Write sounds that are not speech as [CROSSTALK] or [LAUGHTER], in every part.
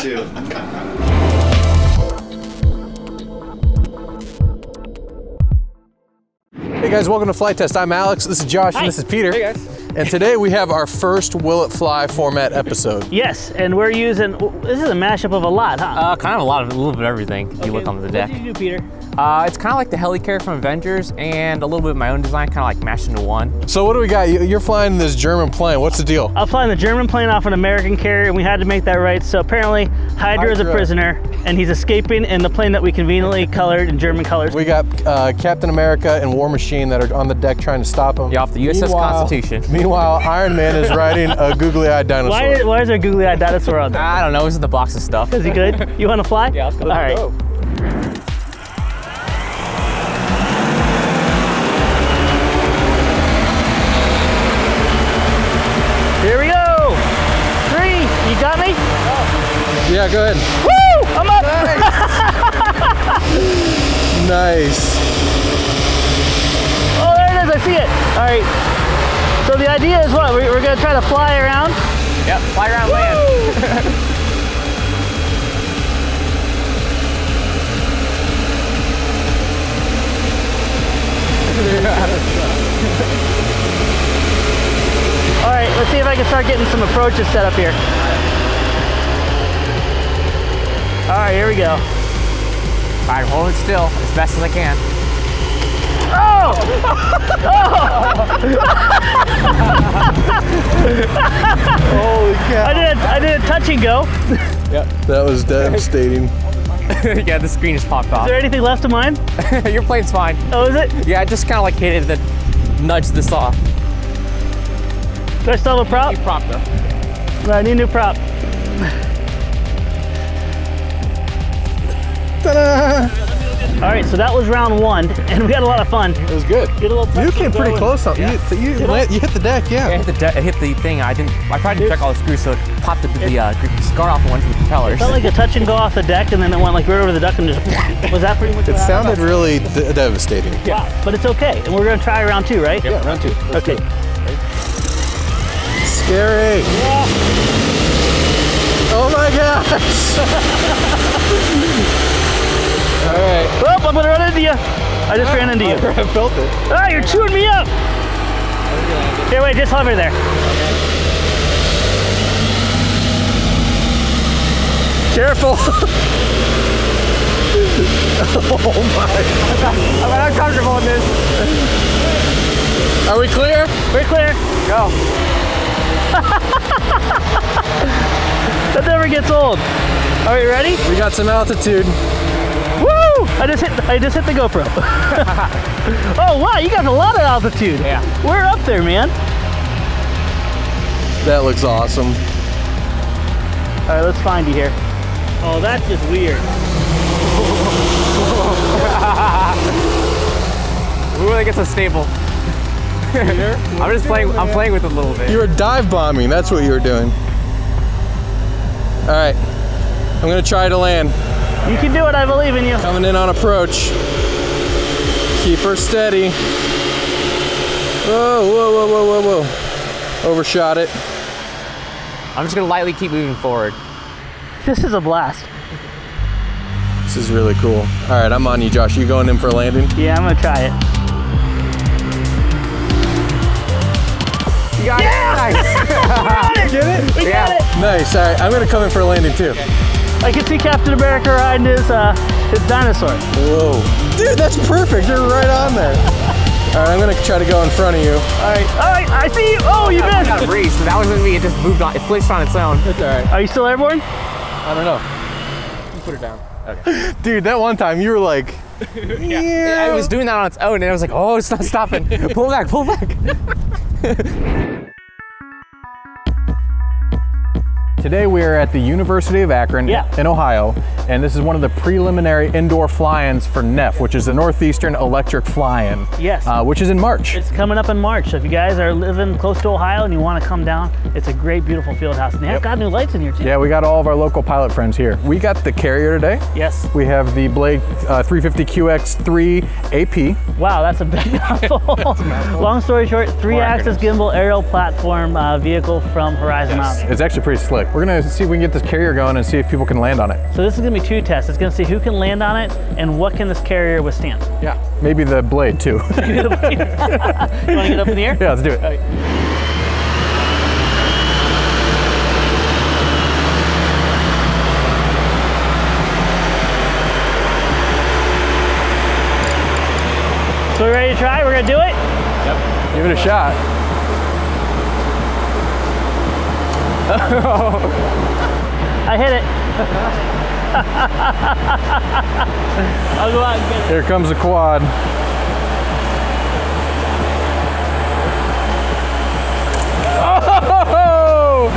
too. Hey guys, welcome to Flite Test. I'm Alex, this is Josh, Hi. and this is Peter. Hey, guys. And today we have our first Will It Fly format episode. Yes, and we're using, this is a mashup of a lot, huh? Uh, kind of a lot of a little bit of everything. If you look on the deck. What did you do, Peter? Uh, it's kind of like the helicarrier from Avengers and a little bit of my own design, kind of like mashed into one. So what do we got? You- You're flying this German plane. What's the deal? I'm flying the German plane off an American carrier, and we had to make that right. So apparently, Hydra, is a prisoner, and he's escaping in the plane that we conveniently colored in German colors. We got uh, Captain America and War Machine that are on the deck trying to stop him. Yeah, off the USS Meanwhile- Constitution. [LAUGHS] Meanwhile, Iron Man is riding a googly-eyed dinosaur. why, why is there a googly-eyed dinosaur on there? I don't know. This is the box of stuff. Is he good? You want to fly? Yeah, let's go. All right. Here we go. Three. You got me? Yeah, go ahead. Woo! Idea is what? We're, we're going to try to fly around. Yep, fly around land. [LAUGHS] All right. Let's see if I can start getting some approaches set up here. All right. Here we go. All right, hold it still as best as I can. Oh! Holy cow. I did. I did a touch and go. [LAUGHS] Yeah, that was devastating. [LAUGHS] yeah, the screen just popped off. Is there anything left of mine? [LAUGHS] Your plane's fine. Oh, is it? Yeah, I just kind of like hit it and then nudged this off. Do I still have a prop? Keep prop though. I need a new prop. All right, so that was round one, [LAUGHS] and we had a lot of fun. It was good. Get a little You came pretty and- close on you. You, Did you hit the deck, Yeah, I hit the, de- I hit the thing. I didn't. I tried to check all the screws, so it popped the, the uh, scar off and went to the propellers. It felt like a touch and go off the deck, and then it went like right over the duck and just. [LAUGHS] Was that pretty much? It happened? sounded really de- devastating. Wow, but it's okay, and we're gonna try round two, right? Yeah, round two. Okay. Scary. Oh my gosh. [LAUGHS] All right. Well, I'm gonna run into you. I just ran into you. [LAUGHS] I felt it. Ah, you're chewing me up. Here, wait, just hover there. Careful. [LAUGHS] oh my. I'm uncomfortable in this. Are we clear? We're clear. Go. [LAUGHS] That never gets old. Are you ready? We got some altitude. Woo! I just hit. I just hit the GoPro. [LAUGHS] oh wow, you got a lot of altitude. Yeah. We're up there, man. That looks awesome. All right, let's find you here. Oh, that's just weird. [LAUGHS] Ooh, that gets us stable. [LAUGHS] I'm just playing. I'm playing with it a little bit. You were dive bombing. That's what you were doing. All right. I'm gonna try to land. You can do it. I believe in you. Coming in on approach. Keep her steady. Whoa, whoa, whoa, whoa, whoa, whoa. Overshot it. I'm just gonna lightly keep moving forward. This is a blast. This is really cool. All right, I'm on you, Josh. You going in for a landing? Yeah, I'm gonna try it. You got it. Get [LAUGHS] it? We got it. Nice. All right, I'm gonna come in for a landing too. I can see Captain America riding his uh, his dinosaur. Whoa. Dude, that's perfect. You're right on there. [LAUGHS] All right, I'm gonna try to go in front of you. All right, all right. I see you. Oh, you I got a breeze, so that wasn't me. It just moved on. It flinched on its own. That's all right. Are you still airborne? I don't know. You put it down. Okay. [LAUGHS] Dude, that one time you were like, [LAUGHS] Yeah. I was doing that on its own, and I was like, "Oh, it's not stopping. pull back, pull back." Today we are at the University of Akron Yeah. in Ohio, and this is one of the preliminary indoor fly-ins for NEF, which is the Northeastern Electric Fly-In. Yes. Uh, which is in March. It's coming up in March. So if you guys are living close to Ohio and you want to come down, it's a great, beautiful field house. And they have got new lights in here too. yeah, we got all of our local pilot friends here. We got the carrier today. Yes. We have the Blade uh, 350QX3 AP. Wow, that's a big [LAUGHS] mouthful. Long story short, three-axis gimbal aerial platform uh, vehicle from Horizon Mountain. It's actually pretty slick. We're gonna see if we can get this carrier going and see if people can land on it. So this is gonna be two tests. It's gonna see who can land on it and what can this carrier withstand. [LAUGHS] Yeah. Maybe the blade too. [LAUGHS] you wanna get up in the air? yeah, let's do it. So we ready to try? We're gonna do it? Yep. Give it a shot. [LAUGHS] I hit it. I'll go out and get it. Here comes the quad. Oh!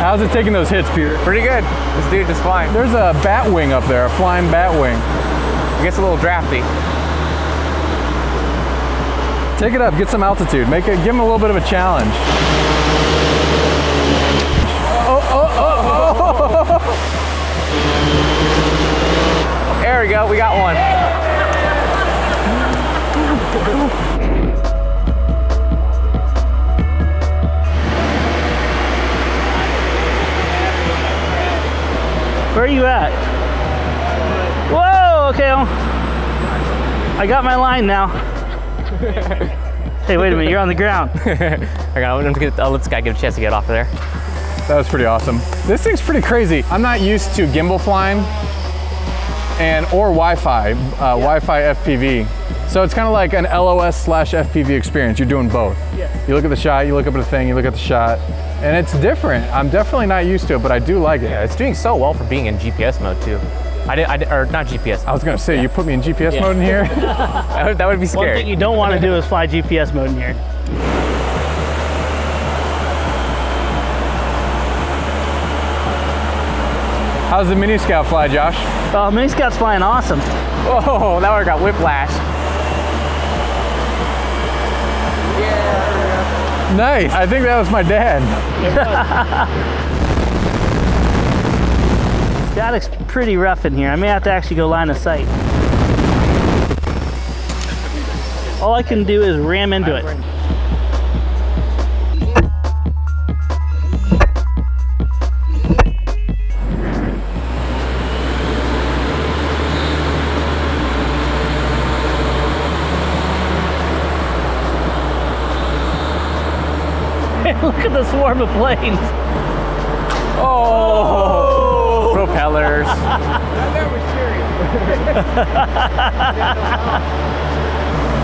How's it taking those hits, Peter? Pretty good. This dude is flying. There's a bat wing up there, a flying bat wing. It gets a little drafty. Take it up, get some altitude. Make it, give him a little bit of a challenge. Oh oh oh, oh, oh, oh, There we go. We got one. Where are you at? Whoa, okay. I got my line now. [LAUGHS] hey, wait a minute, you're on the ground. [LAUGHS] I got. I'm get, I'll let this guy get a chance to get off of there. That was pretty awesome. This thing's pretty crazy. I'm not used to gimbal flying and or Wi-Fi, uh, Wi-Fi FPV. So it's kind of like an LOS slash FPV experience. You're doing both. Yeah. You look at the shot, you look up at the thing, you look at the shot, and it's different. I'm definitely not used to it, but I do like it. Yeah, it's doing so well for being in GPS mode too. I did. I did or not GPS. I was gonna say, you put me in GPS Yeah. mode in here. That [LAUGHS] would, that would be scary. One thing you don't want to do is fly GPS mode in here. How's the mini scout fly, Josh? Oh, Mini Scout's flying awesome. Whoa, that one got whiplash. Yeah. Nice. I think that was my dad. [LAUGHS] Static's pretty rough in here. I may have to actually go line of sight. All I can do is ram into it. [LAUGHS] Look at the swarm of planes. Propellers. [LAUGHS] [LAUGHS]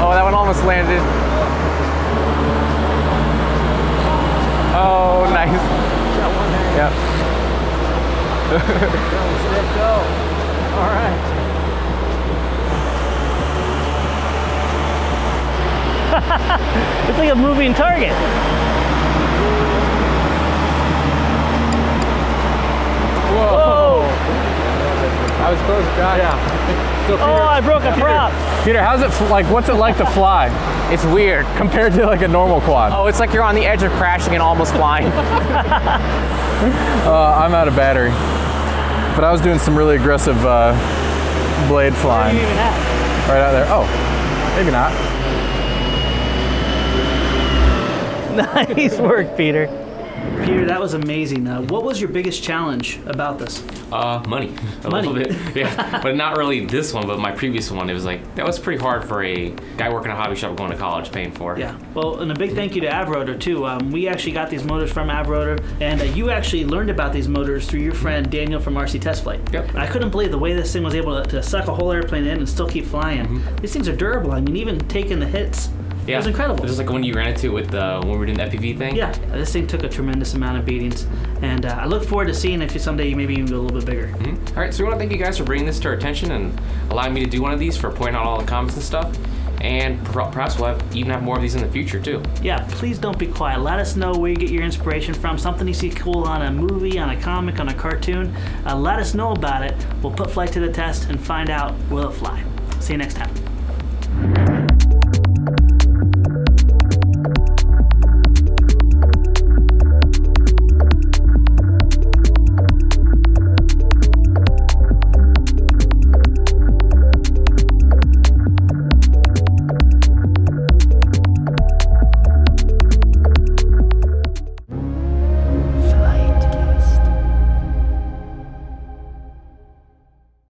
oh, that one almost landed. Oh, nice. Yep. [LAUGHS] All right. it's like a moving target. Whoa! I was close, Josh. Yeah. [LAUGHS] Oh, I broke a prop. Peter, how's it like? What's it like to fly It's weird. [LAUGHS] compared to like a normal quad? Oh, it's like you're on the edge of crashing and almost flying. [LAUGHS] Uh, I'm out of battery, but I was doing some really aggressive uh, blade flying Even that. right out there. Oh, maybe not. Nice work, Peter. Peter, that was amazing. Uh, what was your biggest challenge about this? Uh, money. [LAUGHS] A Money. little bit. [LAUGHS] Yeah. but not really this one, but my previous one. It was like, that was pretty hard for a guy working a hobby shop going to college paying for. Yeah. Well, and a big thank you to Avrotor too. Um, we actually got these motors from Avrotor, and uh, you actually learned about these motors through your friend Daniel from RC Test Flight. Yep. I couldn't believe the way this thing was able to, to suck a whole airplane in and still keep flying. These things are durable. I mean, even taking the hits, Yeah. it was incredible. Just like when you ran into it with the, when we were doing the FPV thing. yeah, this thing took a tremendous amount of beatings, and uh, I look forward to seeing if someday you maybe even go a little bit bigger. Mhm. All right. So we want to thank you guys for bringing this to our attention and allowing me to do one of these for pointing out all the comments and stuff. And perhaps we'll have, even have more of these in the future too. Yeah, please don't be quiet. Let us know where you get your inspiration from. Something you see cool on a movie, on a comic, on a cartoon. Uh, let us know about it. We'll put flight to the test and find out will it fly. See you next time.